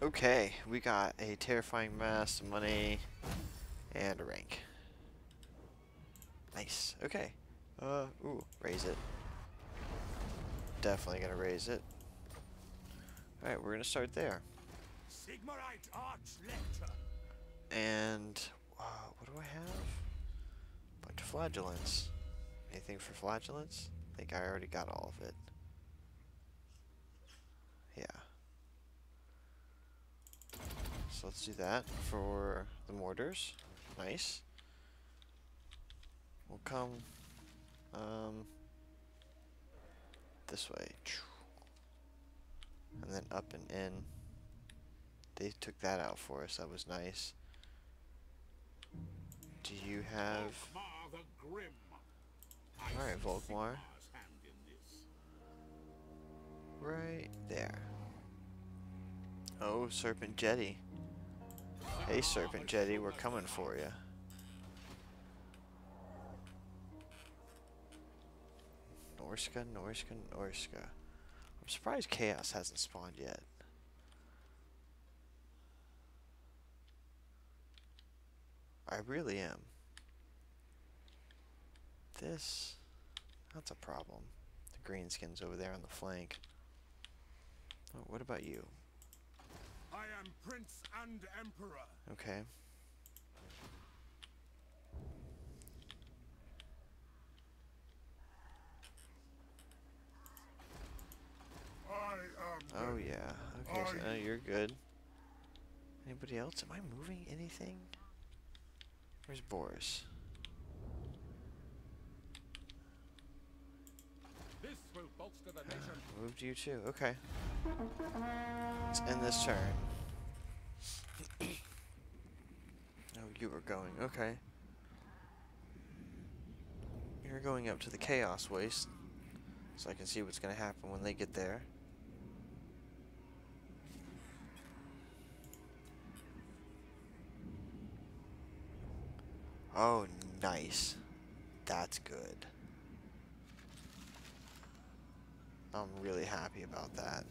Okay, we got a terrifying mass, money, and a rank. Nice. Okay. Uh, ooh, raise it. Definitely gonna raise it. Alright, we're gonna start there. Sigmarite Arch Lector. And, uh, what do I have? Bunch of flagellants. Anything for flagellants? I think I already got all of it. Yeah. So let's do that for the mortars. Nice. We'll come um, this way. And then up and in. They took that out for us. That was nice. Do you have... Alright, Volkmar. Right there. Oh, Serpent Jetty. Hey, Serpent Jetty, we're coming for you. Norsca, Norsca, Norsca. I'm surprised Chaos hasn't spawned yet. I really am. This, that's a problem. The greenskins over there on the flank. Oh, what about you? I am Prince and Emperor. Okay. I am. Oh yeah. Okay, so now uh, you're good. Anybody else? Am I moving anything? Where's Boris? This will bolster the Uh, nation. moved you too. Okay. Let's end this turn. oh, you were going. Okay. You're going up to the Chaos Waste, so I can see what's going to happen when they get there. Oh, nice. That's good. I'm really happy about that.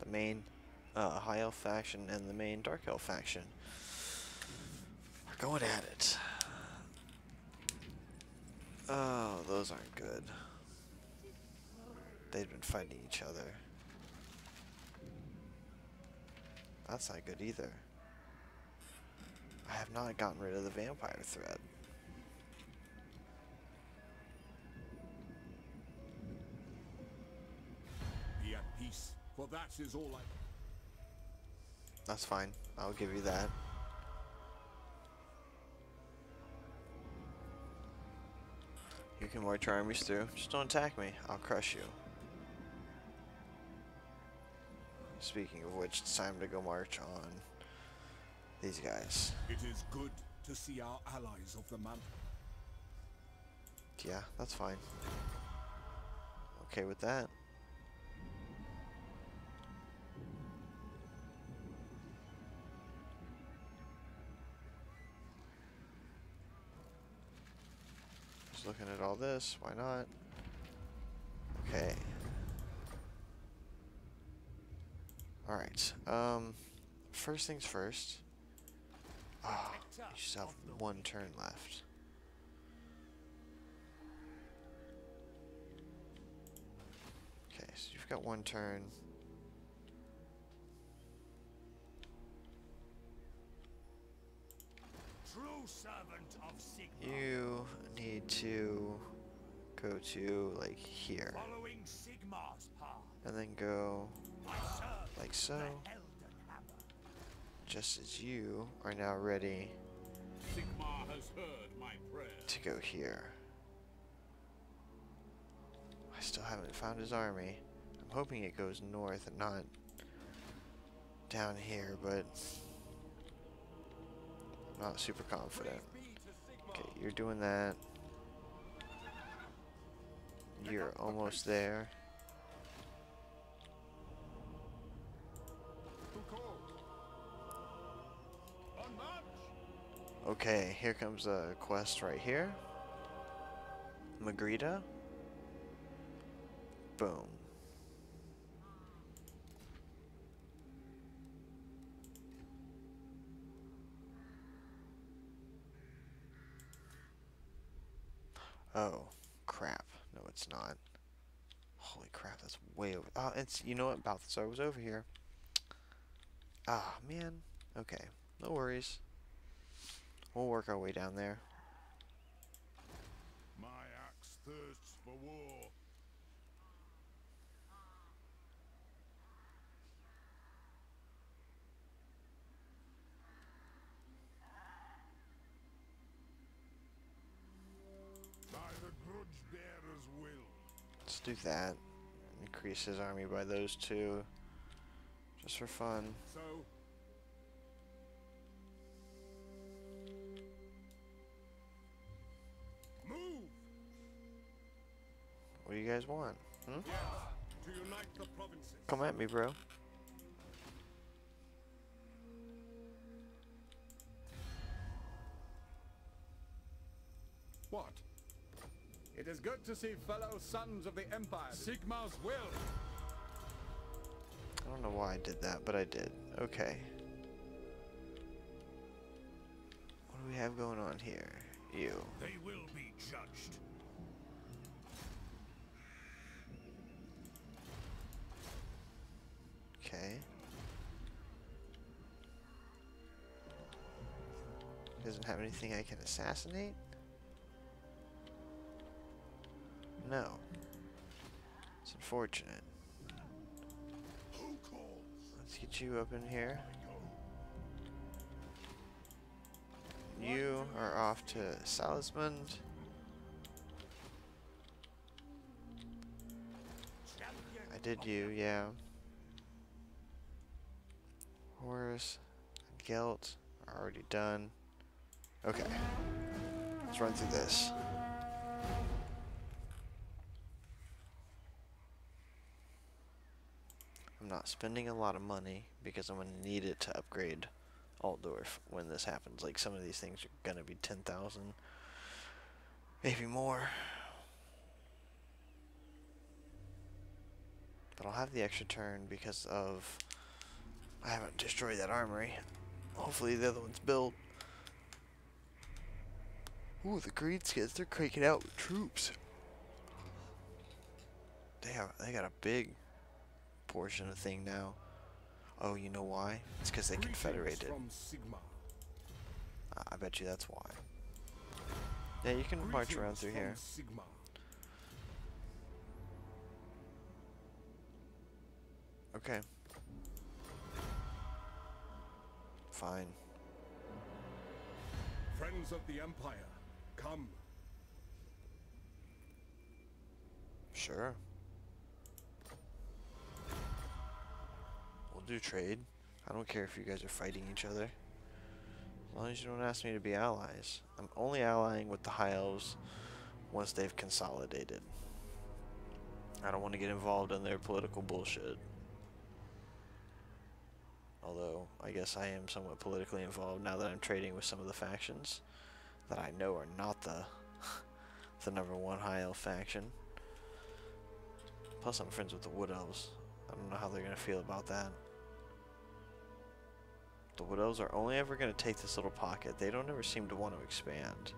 The main uh, High Elf faction and the main Dark Elf faction are going at it. Oh, those aren't good. They've been fighting each other. That's not good either. I have not gotten rid of the vampire threat. Peace, for that is all I. That's fine. I'll give you that. You can march your armies through. Just don't attack me. I'll crush you. Speaking of which, it's time to go march on these guys. It is good to see our allies of the mountain. Yeah, that's fine. Okay with that. Just looking at all this, why not? Okay. Alright, um, first things first. Ah, you just have one turn left. Okay, so you've got one turn. True servant of Sigmar. You need to go to like here Following Sigmar's path. and then go like so, the Elden Hammer. just as you are now ready Sigmar has heard my prayer. to go here. I still haven't found his army. I'm hoping it goes north and not down here, but I'm not super confident. Okay, you're doing that. You're almost there. Okay, here comes a quest right here. Magritta. Boom. Oh it's not. Holy crap, that's way over. Oh, it's, you know what? Balthasar was over here. Ah, man. Okay, no worries. We'll work our way down there. My axe thirsts for war. By the grudge bearer's will. Let's do that. Increase his army by those two. Just for fun. So, move! What do you guys want? Hmm? Come at me, bro. What? It is good to see fellow sons of the Empire. Sigmar's will. I don't know why I did that, but I did. Okay. What do we have going on here? You. They will be judged. Okay. Doesn't have anything I can assassinate? No. It's unfortunate. Let's get you up in here. You are off to Salzenmund. I did you, yeah. Horus, Gelt already done. Okay. Let's run through this. Not spending a lot of money because I'm going to need it to upgrade Altdorf when this happens. Like some of these things are going to be 10,000, maybe more. But I'll have the extra turn because of I haven't destroyed that armory. Hopefully the other one's built. Ooh, the Greenskins, they're cranking out troops. They have they got a big portion of thing now. Oh, you know why? It's because they confederated. I- I bet you that's why. Yeah, you can march around through here. Sigmar. Okay. Fine. Friends of the Empire, come. Sure. We'll do trade. I don't care if you guys are fighting each other. As long as you don't ask me to be allies. I'm only allying with the High Elves once they've consolidated. I don't want to get involved in their political bullshit. Although, I guess I am somewhat politically involved now that I'm trading with some of the factions that I know are not the the number one High Elf faction. Plus, I'm friends with the Wood Elves. I don't know how they're gonna feel about that. The Elves are only ever gonna take this little pocket. They don't ever seem to want to expand.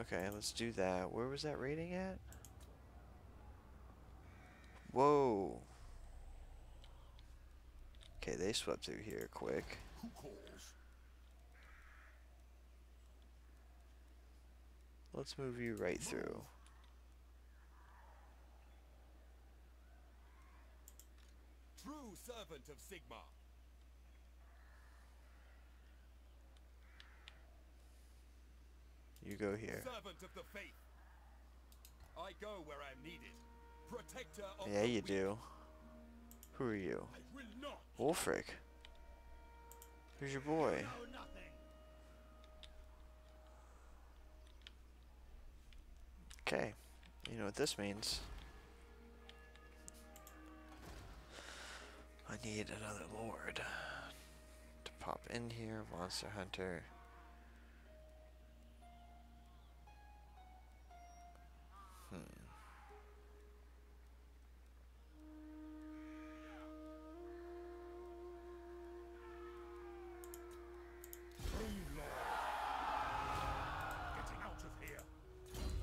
Okay, let's do that. Where was that rating at? Whoa. Okay, they swept through here quick. Let's move you right through. True servant of Sigmar. You go here. Servant of the faith. I go where I'm needed. Protector of Yeah, you do. Who are you? I will not. Wulfrik. Who's your boy? Okay. You know what this means. I need another lord to pop in here. Monster Hunter. Hmm.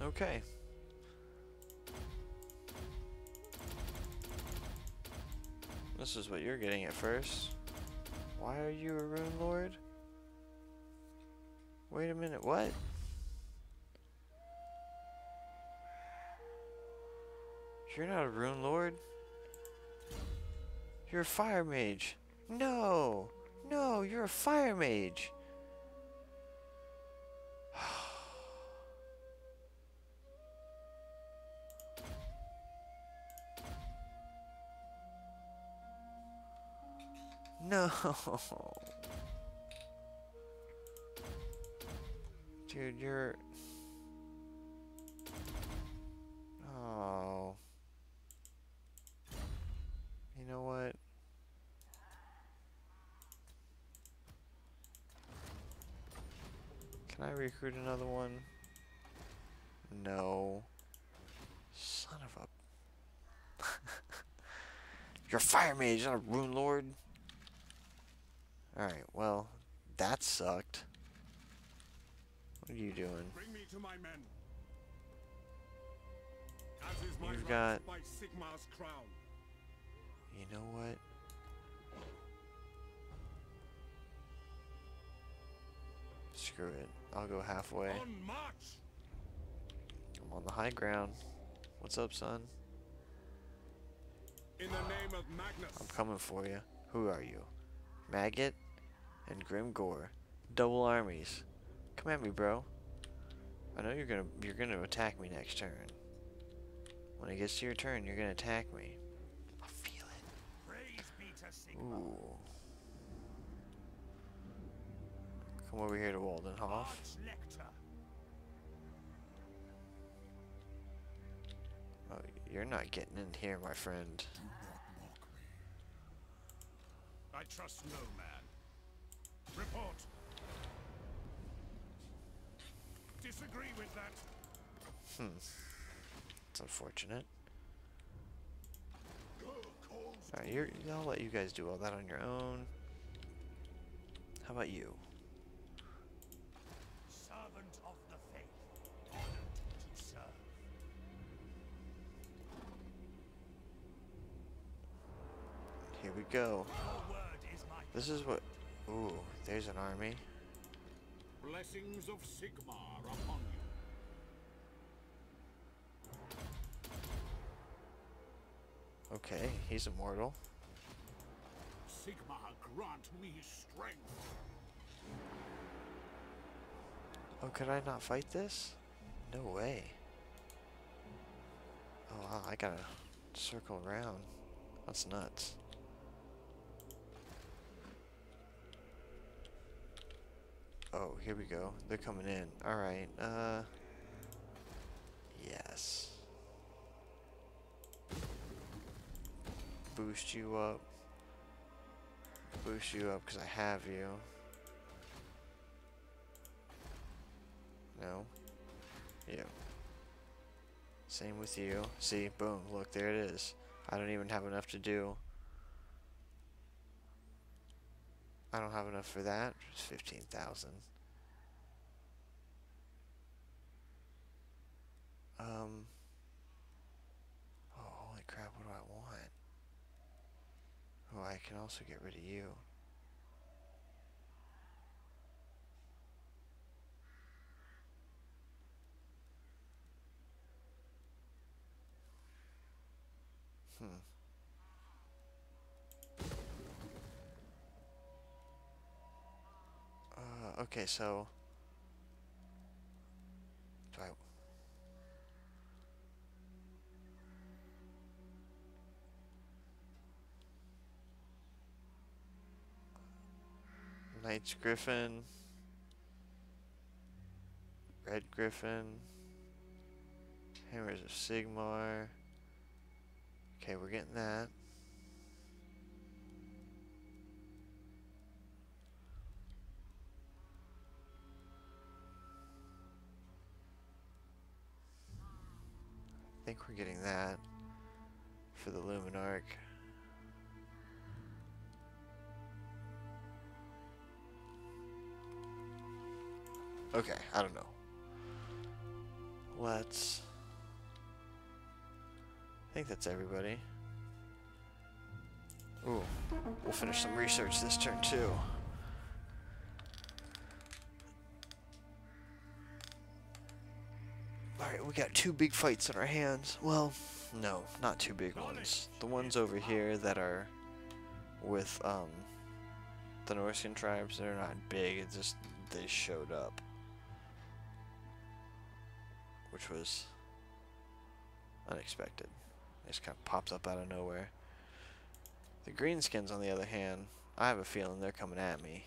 Okay. This is what you're getting at first. Why are you a rune lord? Wait a minute, what? You're not a rune lord? You're a fire mage. No! No, you're a fire mage. No. Dude, you're... Oh. You know what? Can I recruit another one? No. Son of a... You're a fire mage, not a rune lord. Alright, well, that sucked. What are you doing? Bring me to my men. As is my You've got- by Sigmar's crown. You know what? Screw it. I'll go halfway. On march! I'm on the high ground. What's up, son? In the name of Magnus. I'm coming for you. Who are you? Maggot and Grimgor. Double armies. Come at me, bro. I know you're gonna you're gonna attack me next turn. When it gets to your turn, you're gonna attack me. I feel it. Praise be to Sigmar. Ooh. Come over here to Waldenhof. Oh, you're not getting in here, my friend. I trust no man. Report. Disagree with that. Hmm. It's unfortunate. Alright, you're, I'll let you guys do all that on your own. How about you? Servant of the faith. Honored to serve. Here we go. Your word is my This is what... Ooh, there's an army. Blessings of Sigmar upon you. Okay, he's immortal. Sigmar grant me strength. Oh, could I not fight this? No way. Oh wow, I gotta circle around. That's nuts. Oh, here we go. They're coming in. Alright, uh... Yes. Boost you up. Boost you up because I have you. No. Yeah. Same with you. See, boom, look, there it is. I don't even have enough to do. I don't have enough for that. It's 15,000. Um. Oh, holy crap, what do I want? Oh, I can also get rid of you. Hmm. Uh, okay, so do I Knight's Griffin, Red Griffin, Hammers of Sigmar. Okay, we're getting that. Think we're getting that for the Luminarch. Okay, I don't know. let's... I think that's everybody. Ooh, we'll finish some research this turn too. We got two big fights in our hands. Well, no, not two big ones. The ones over here that are with um, the Norscan tribes, they're not big, it's just they showed up. Which was unexpected. It just kind of pops up out of nowhere. The Greenskins, on the other hand, I have a feeling they're coming at me.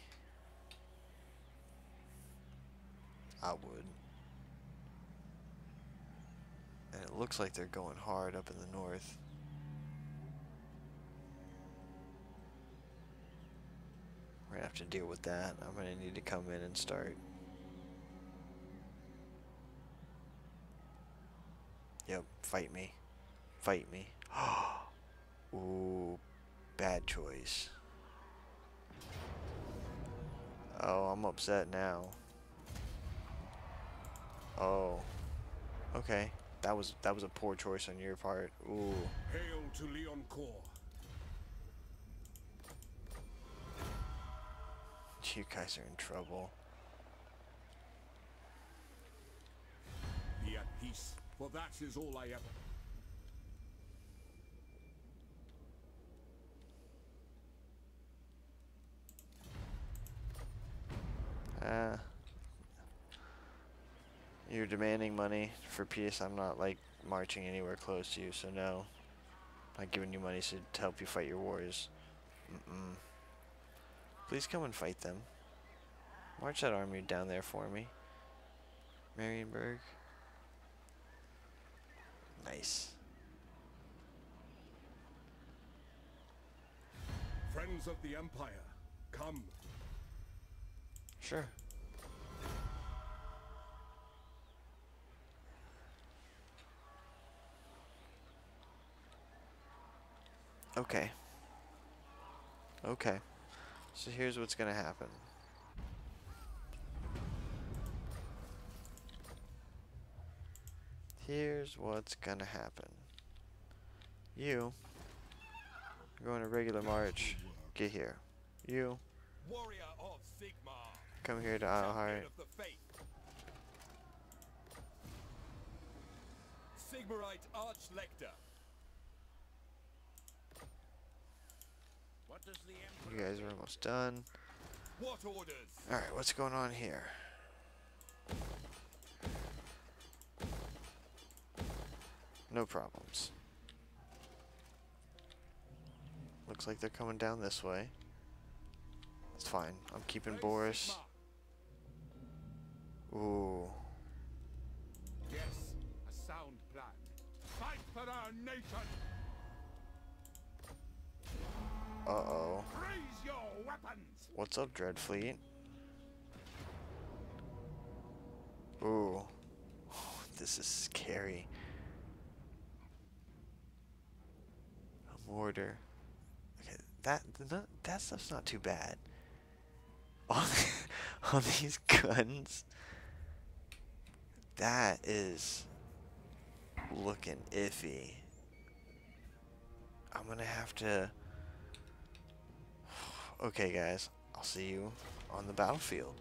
I would. And it looks like they're going hard up in the north. We're gonna have to deal with that. I'm gonna need to come in and start. Yep, fight me. Fight me. Ooh, bad choice. Oh, I'm upset now. Oh. Okay. That was that was a poor choice on your part. Ooh. Hail to Leoncoeur. You guys are in trouble. Be at peace, for that is all I ever. Uh, you're demanding money for peace. I'm not like marching anywhere close to you, so no. I'm not giving you money to, to help you fight your wars. Mm-mm. Please come and fight them. March that army down there for me. Marienburg. Nice. Friends of the Empire, come. Sure. Okay. Okay. So here's what's gonna happen. Here's what's gonna happen. You are going to regular march. Get here. You Warrior of Sigmar. come here to Isleheart. of the faith. Sigmarite Archlector. What does the You guys are almost done. What orders? Alright, what's going on here? No problems. Looks like they're coming down this way. It's fine. I'm keeping Boris. Ooh. Yes, a sound plan. Fight for our nation. Uh-oh. Raise your weapons. What's up, Dreadfleet? Ooh. This is scary. A mortar. Okay, that that, that stuff's not too bad. All, on these guns, that is looking iffy. I'm gonna have to. Okay, guys, I'll see you on the battlefield.